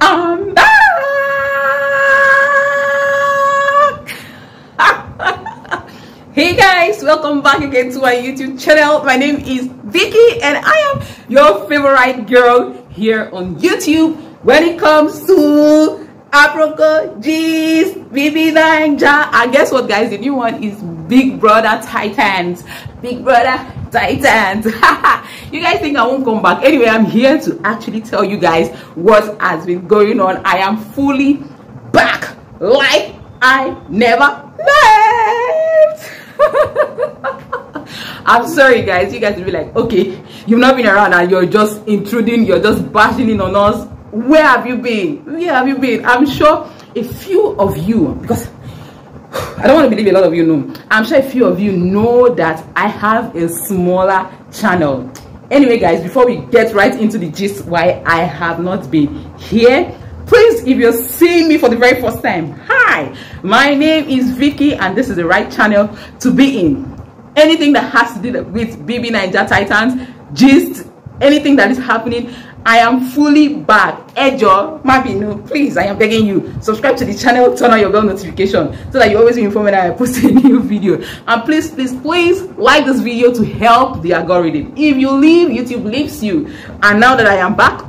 I'm back. hey guys, welcome back again to my YouTube channel. My name is Vicky and I am your favorite girl here on YouTube when it comes to Aproko, G's, BB Naija. And guess what guys, the new one is Big Brother Titans. Big Brother Titans. you guys think I won't come back? Anyway, I'm here to actually tell you guys what has been going on. I am fully back like I never left. I'm sorry guys, you guys will be like, okay, you've not been around and you're just intruding, you're just bashing in on us. Where have you been? Where have you been? I'm sure a few of you, because I don't want to believe a lot of you know. I'm sure a few of you know that I have a smaller channel. Anyway, guys, before we get right into the gist why I have not been here, please, if you're seeing me for the very first time, hi, my name is Vicky and this is the right channel to be in. Anything that has to do with BB Naija Titans, gist, anything that is happening, I am fully back. Ejo, Mabino, please, I am begging you, subscribe to the channel, turn on your bell notification so that you always be informed when I post a new video. And please, please, please like this video to help the algorithm. If you leave, YouTube leaves you. And now that I am back,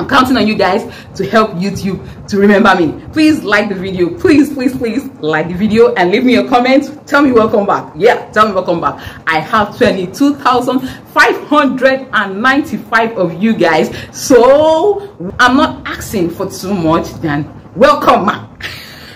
I'm counting on you guys to help YouTube to remember me. Please like the video. Please, please, please like the video and leave me a comment. Tell me welcome back. Yeah, tell me welcome back. I have 22,595 of you guys. So I'm not asking for too much than welcome. Back.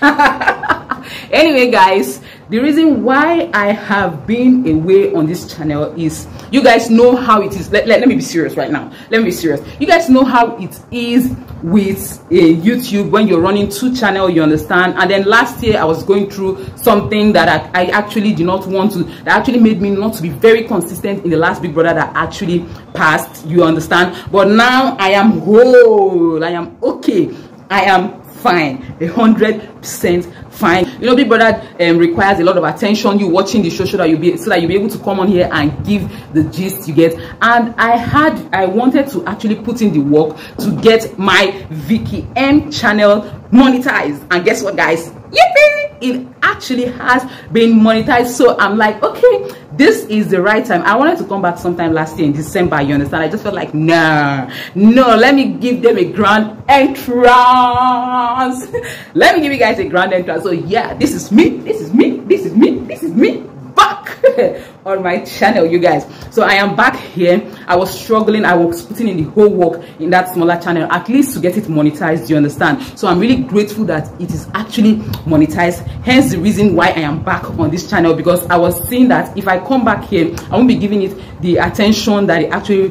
anyway, guys, the reason why i have been away on this channel is you guys know how it is. Let, let, let me be serious right now. Let me be serious. You guys know how it is with youtube when you're running two channel you understand? And then last year i was going through something that I, I actually did not want to that actually made me not to be very consistent in the last big brother that actually passed you understand? But now i am whole. I am okay. I am fine. A hundred percent fine. You know big brother um, requires a lot of attention you watching the show so that you'll be so that you'll be able to come on here and give the gist you get. And i had i wanted to actually put in the work to get my Vicky EM channel monetized. And guess what guys? Yippee! It actually has been monetized. So i'm like okay this is the right time. I wanted to come back sometime last year in december you understand? I just felt like nah no let me give them a grand entrance. Let me give you guys a grand entrance. So yeah this is me this is me this is me this is me back on my channel you guys. So i am back here. I was struggling. I was putting in the whole work in that smaller channel at least to get it monetized you understand? So i'm really grateful that it is actually monetized. Hence the reason why i am back on this channel because i was seeing that if i come back here i won't be giving it the attention that it actually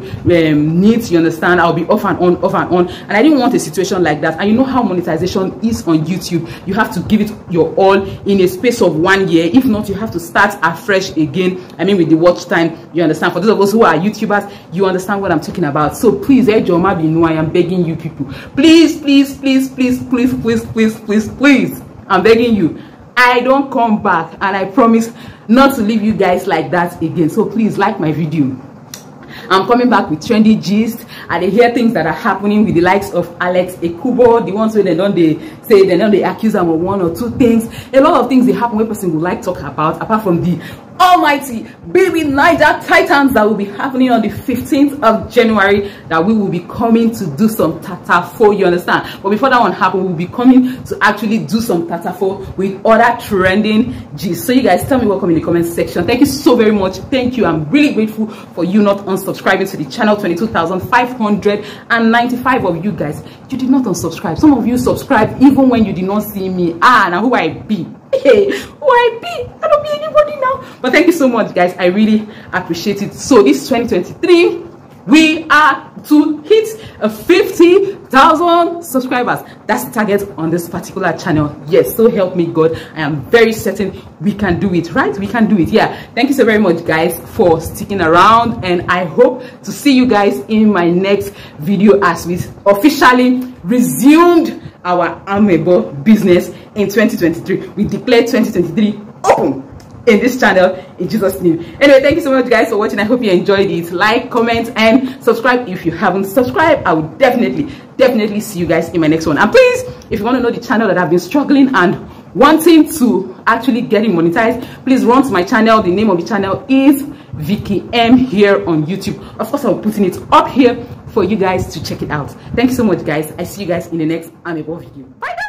um, needs you understand? I'll be off and on off and on. And i didn't want a situation like that. And you know how monetization is on youtube. You have to give it your all in a space of one year. If not you have to start afresh again mean with the watch time, you understand. For those of us who are YouTubers, you understand what I'm talking about. So please, eh, Ejoma Binu, I am begging you people. Please, please, please, please, please, please, please, please, please. I'm begging you. I don't come back and I promise not to leave you guys like that again. So please like my video. I'm coming back with trendy gist and they hear things that are happening with the likes of Alex Ekubo, the ones where they don't they say they don't they accuse them of one or two things. A lot of things they happen where person would like talk about apart from the almighty BB Naija titans that will be happening on the 15th of january that we will be coming to do some tatafo you understand? But before that one happen we'll be coming to actually do some tatafo with other trending g's so you guys tell me welcome in the comment section. Thank you so very much. Thank you. I'm really grateful for you not unsubscribing to the channel. 22,595 of you guys you did not unsubscribe. Some of you subscribe even when you did not see me. Ah now who i be? Hey who i be? I don't be anybody now. But thank you so much guys. I really appreciate it. So this 2023 we are to hit a 50,000 subscribers. That's the target on this particular channel. Yes so help me god. I am very certain we can do it right? We can do it yeah. Thank you so very much guys for sticking around and i hope to see you guys in my next video as we officially resumed our amebo business in 2023 we declared 2023 open in this channel in jesus name. Anyway thank you so much guys for watching. I hope you enjoyed it. Like comment and subscribe if you haven't subscribed. I will definitely definitely see you guys in my next one. And please if you want to know the channel that i've been struggling and wanting to actually getting monetized please run to my channel. The name of the channel is Vicky EM here on youtube. Of course i'm putting it up here for you guys to check it out. Thank you so much guys. I see you guys in the next amebo video. Bye